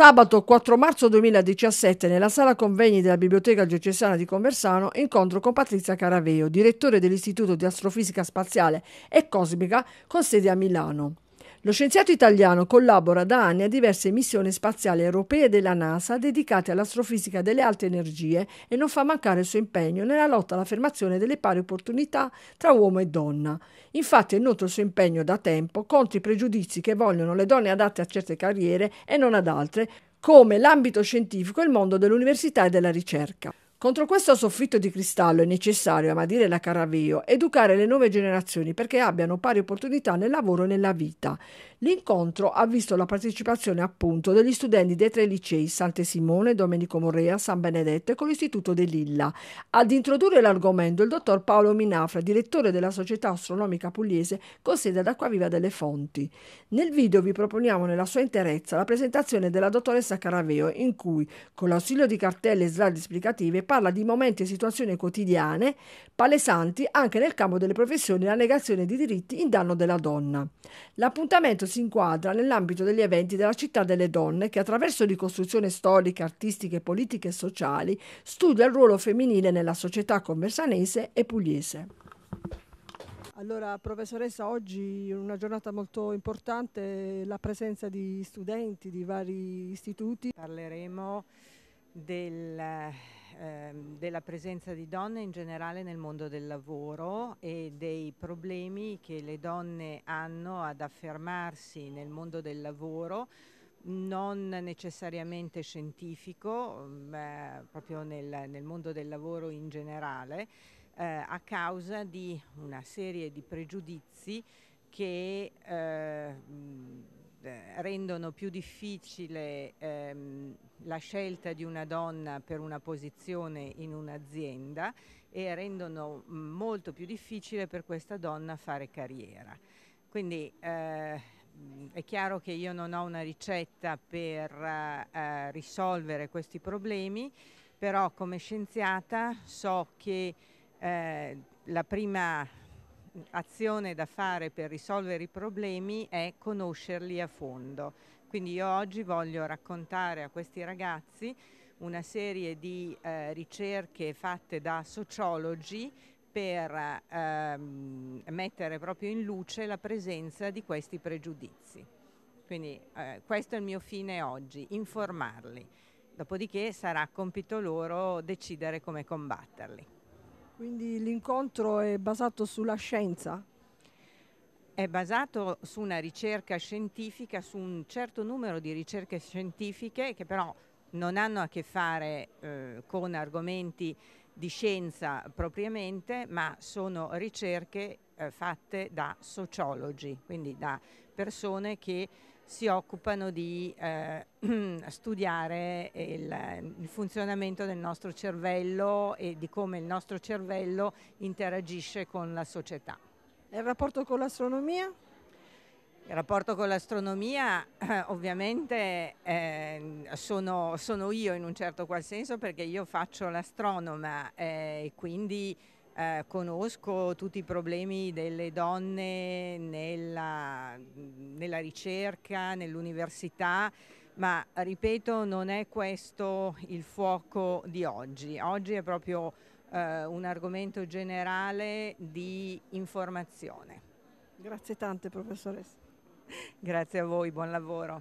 Sabato 4 marzo 2017 nella sala convegni della Biblioteca Diocesana di Conversano incontro con Patrizia Caraveo, direttore dell'Istituto di Astrofisica Spaziale e Cosmica con sede a Milano. Lo scienziato italiano collabora da anni a diverse missioni spaziali europee della NASA dedicate all'astrofisica delle alte energie e non fa mancare il suo impegno nella lotta all'affermazione delle pari opportunità tra uomo e donna. Infatti è noto il suo impegno da tempo contro i pregiudizi che vogliono le donne adatte a certe carriere e non ad altre, come l'ambito scientifico e il mondo dell'università e della ricerca. Contro questo soffitto di cristallo è necessario, a dire la Caraveo, educare le nuove generazioni perché abbiano pari opportunità nel lavoro e nella vita. L'incontro ha visto la partecipazione appunto degli studenti dei tre licei Sante Simone, Domenico Morrea, San Benedetto e con l'Istituto De Lilla. Ad introdurre l'argomento il dottor Paolo Minafra, direttore della Società Astronomica Pugliese con sede ad Acquaviva delle Fonti. Nel video vi proponiamo nella sua interezza la presentazione della dottoressa Caraveo in cui, con l'ausilio di cartelle e slide esplicative, parla di momenti e situazioni quotidiane palesanti anche nel campo delle professioni e la negazione di diritti in danno della donna. L'appuntamento si inquadra nell'ambito degli eventi della città delle donne che attraverso ricostruzioni storiche, artistiche, politiche e sociali studia il ruolo femminile nella società conversanese e pugliese. Allora, professoressa, oggi è una giornata molto importante, la presenza di studenti di vari istituti. Parleremo del Ehm, della presenza di donne in generale nel mondo del lavoro e dei problemi che le donne hanno ad affermarsi nel mondo del lavoro non necessariamente scientifico, ma proprio nel, nel, mondo del lavoro in generale, eh, a causa di una serie di pregiudizi che eh, eh, rendono più difficile ehm, la scelta di una donna per una posizione in un'azienda e rendono mm, molto più difficile per questa donna fare carriera. Quindi eh, è chiaro che io non ho una ricetta per eh, risolvere questi problemi, però come scienziata so che eh, la prima azione da fare per risolvere i problemi è conoscerli a fondo. Quindi io oggi voglio raccontare a questi ragazzi una serie di eh, ricerche fatte da sociologi per ehm, mettere proprio in luce la presenza di questi pregiudizi. Quindi eh, questo è il mio fine oggi, informarli. Dopodiché sarà compito loro decidere come combatterli. Quindi l'incontro è basato sulla scienza? È basato su una ricerca scientifica, su un certo numero di ricerche scientifiche che però non hanno a che fare eh, con argomenti di scienza propriamente, ma sono ricerche eh, fatte da sociologi, quindi da persone che si occupano di eh, studiare il, il, funzionamento del nostro cervello e di come il nostro cervello interagisce con la società. E il rapporto con l'astronomia? Il rapporto con l'astronomia eh, ovviamente eh, sono, sono, io in un certo qual senso perché io faccio l'astronoma eh, e quindi eh, conosco tutti i problemi delle donne nella, nella ricerca, nell'università, ma ripeto non è questo il fuoco di oggi. Oggi è proprio eh, un argomento generale di informazione. Grazie tante professoressa. Grazie a voi, buon lavoro.